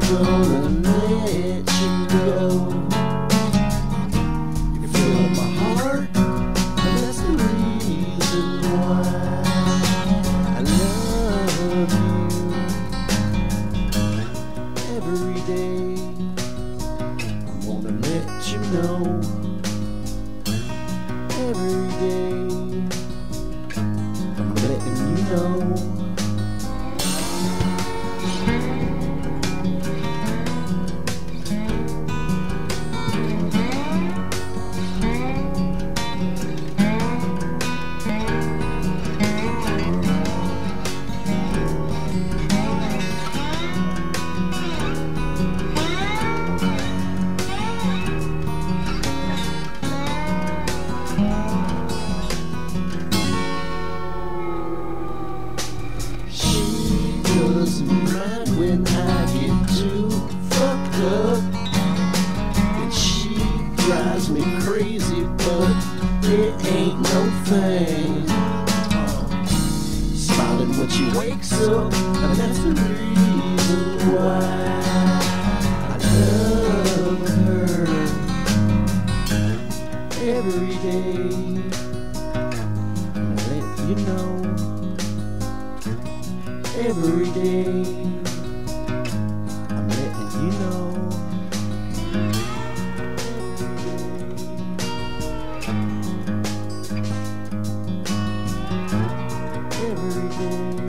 gonna let you go. You fill up my heart, and that's the reason why I love you every day. I wanna let you know every day. I'm letting you know. It ain't no thing. Uh, smiling when she wakes up, and that's the reason why I love her every day. Let you know every day. thank you